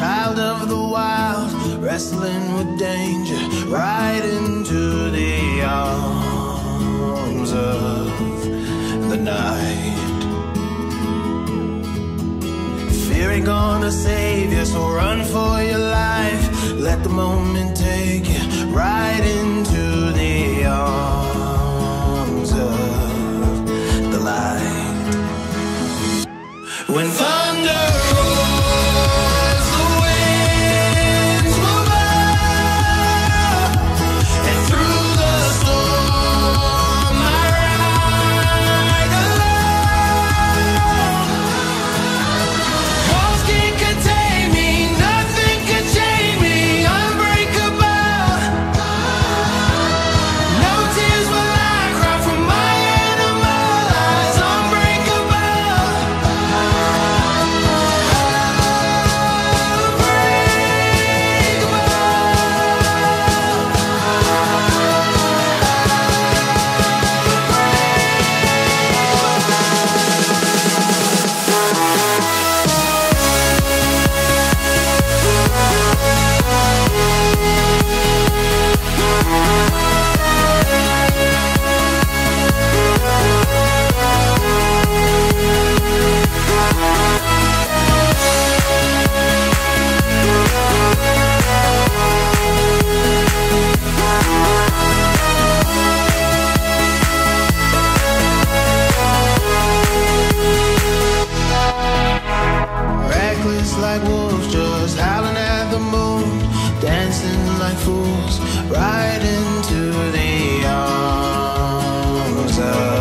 child of the wild, wrestling with danger, right into the arms of the night. Fear ain't gonna save you, so run for your life. Let the moment take you right into the arms of the light. When like fools right into the arms of